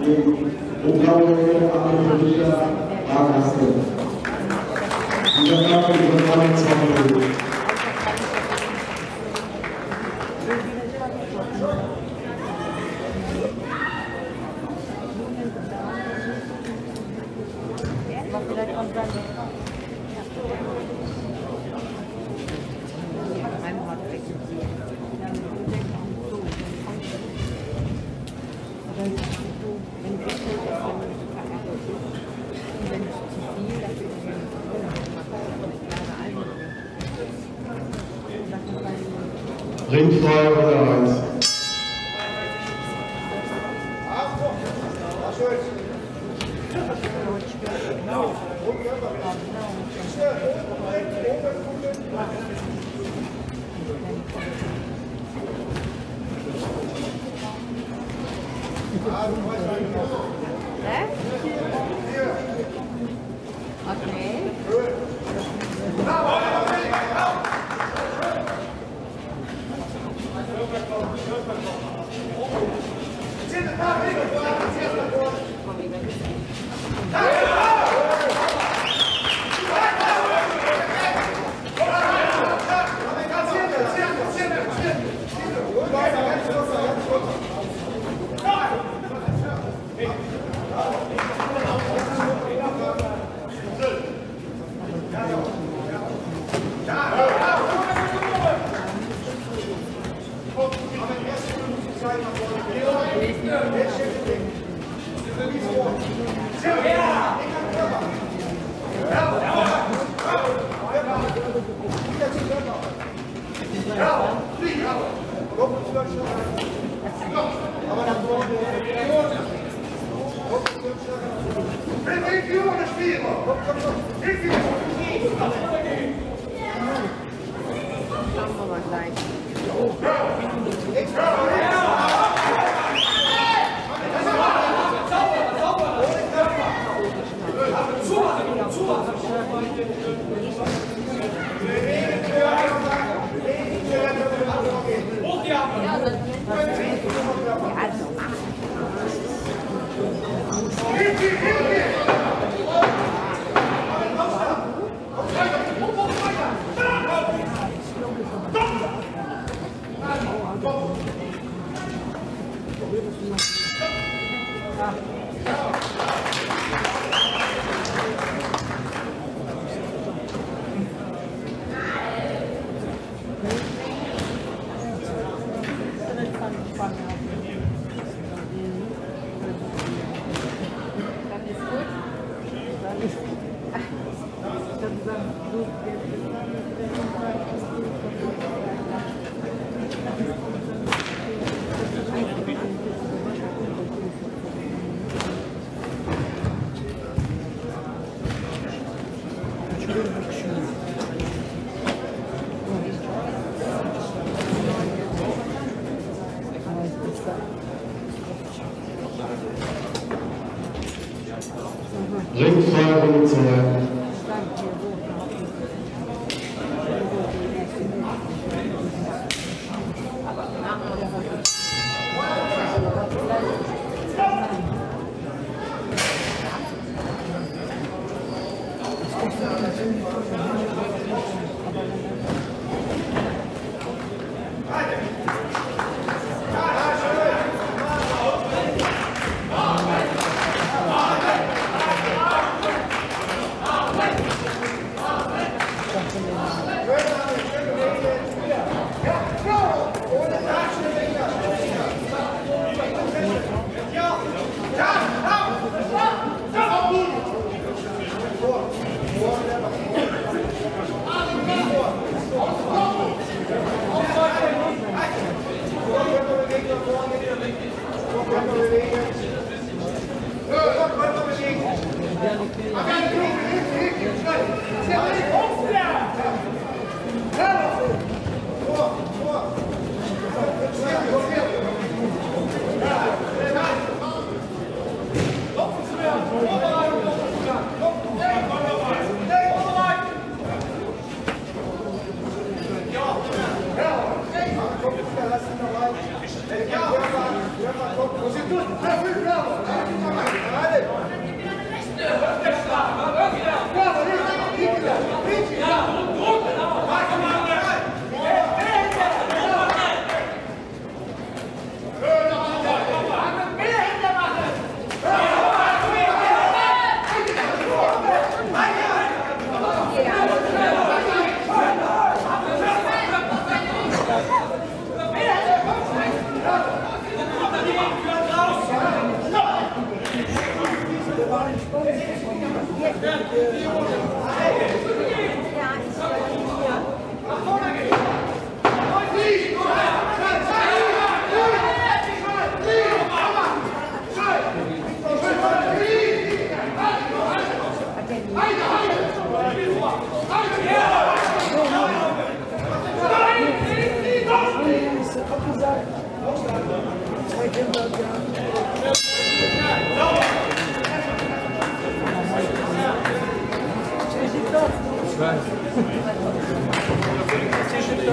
Oblauwe Anne-Felicia Argaste. Dieser Tag wird übertragen zwei Minuten. Bringt Feuer oder Eis. Okay. Links, Feuer, Polizei. Bravo! Ja,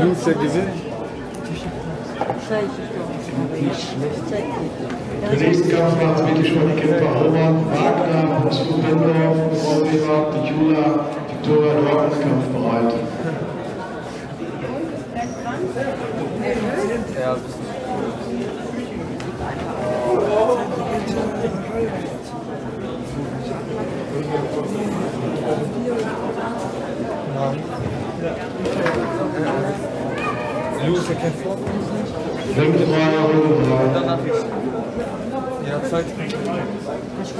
Jungs, der gewinnt. Der nächste Kampf macht wirklich schon die Kämpfer Roman Wagner, Zu Bendorf, Oliver, die Jula, Viktoria Dortmund kampfbereit. Ja, Runde bereit. Danach ist. Ja, Zeit. Kriegst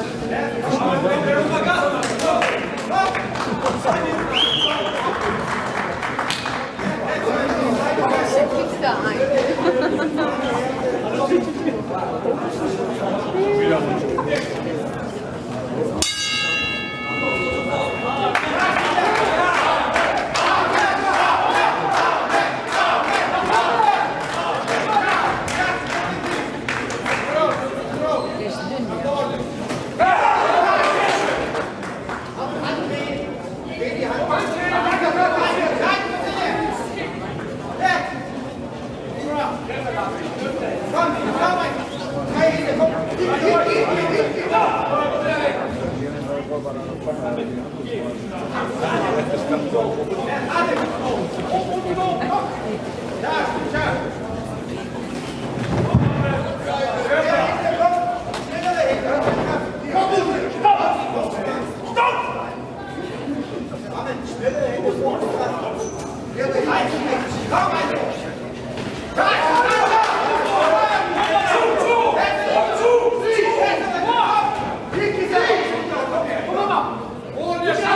California.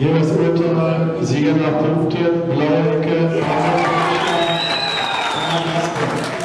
Jeweils Ultima, Sieger nach 15, blaue Ecke, Anna Kasper.